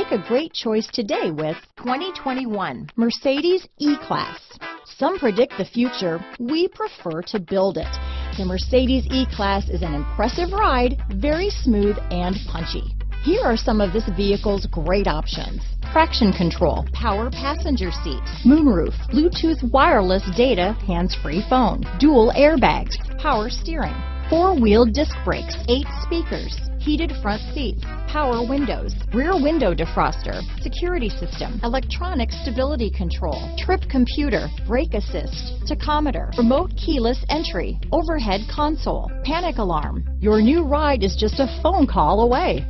Make a great choice today with 2021 Mercedes E-Class. Some predict the future, we prefer to build it. The Mercedes E-Class is an impressive ride, very smooth and punchy. Here are some of this vehicle's great options. Traction control, power passenger seat, moonroof, Bluetooth wireless data, hands-free phone, dual airbags, power steering, four-wheel disc brakes, eight speakers, heated front seats, power windows, rear window defroster, security system, electronic stability control, trip computer, brake assist, tachometer, remote keyless entry, overhead console, panic alarm. Your new ride is just a phone call away.